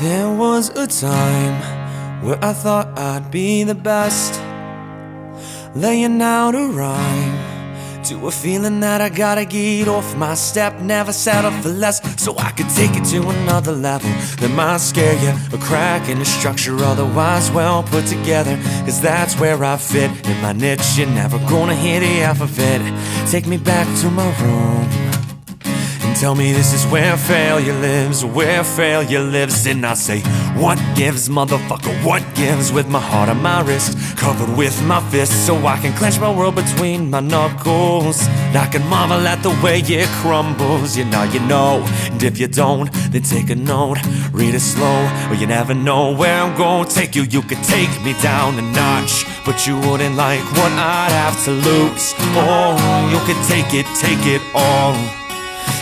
There was a time where I thought I'd be the best, laying out a rhyme to a feeling that I gotta get off my step. Never settle for less, so I could take it to another level that might scare you. A crack in the structure, otherwise well put together. Cause that's where I fit in my niche. You're never gonna hear the alphabet. Take me back to my room. Tell me this is where failure lives, where failure lives. And I say, What gives, motherfucker? What gives? With my heart on my wrist, covered with my fists, so I can clench my world between my knuckles. And I can marvel at the way it crumbles. You know, you know. And if you don't, then take a note, read it slow, or you never know where I'm gonna take you. You could take me down a notch, but you wouldn't like what I'd have to lose. Oh, you could take it, take it all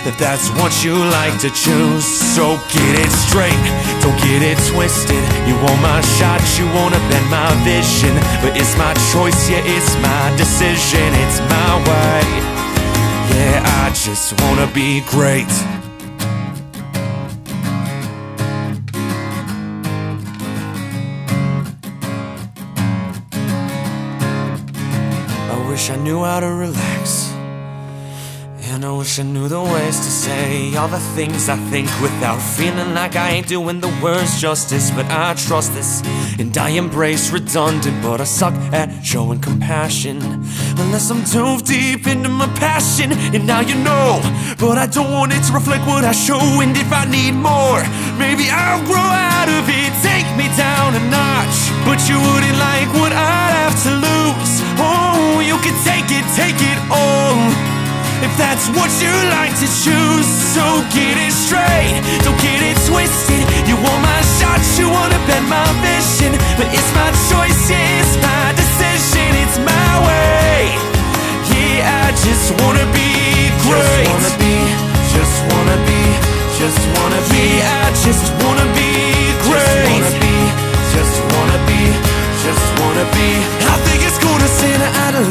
if that's what you like to choose. So get it straight, don't get it twisted. You want my shot, you wanna bend my vision. But it's my choice, yeah, it's my decision, it's my way. Yeah, I just wanna be great. I wish I knew how to relax. And I wish I knew the ways to say all the things I think without feeling like I ain't doing the words justice. But I trust this, and I embrace redundant, but I suck at showing compassion. Unless I'm too deep into my passion, and now you know. But I don't want it to reflect what I show, and if I need more, maybe I'll grow out of it. Take me down a notch, but you wouldn't like what I'd have to lose. Oh, you can take it, take it all. If that's what you like to choose So get it straight, don't get it twisted. You want my shot, you wanna bend my vision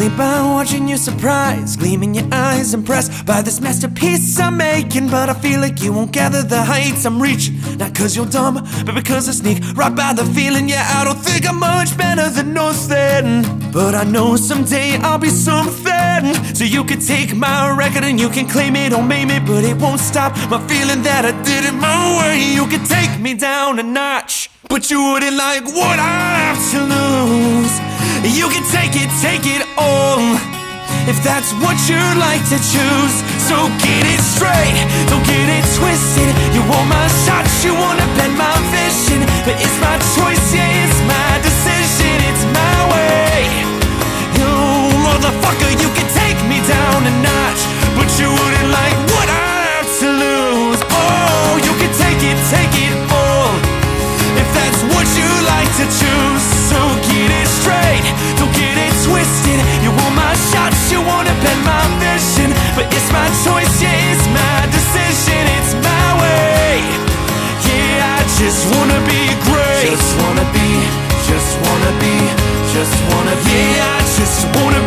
idly by watching you surprise Gleaming your eyes impressed by this masterpiece I'm making. But I feel like you won't gather the heights I'm reaching. Not cause you're dumb, but because I sneak right by the feeling. Yeah, I don't think I'm much better than nothing But I know someday I'll be something. So you can take my record and you can claim it or maim it But it won't stop my feeling that I did it my way. You can take me down a notch But you wouldn't like what I have to lose you can take it, take it all. If that's what you like to choose. So get it straight, don't get it twisted. You want my shots, you wanna bend my vision. But it's wanna bend my vision But it's my choice, yeah, it's my decision It's my way. Yeah, I just wanna be great. Just wanna be, just wanna be, just wanna be. Yeah, I just wanna be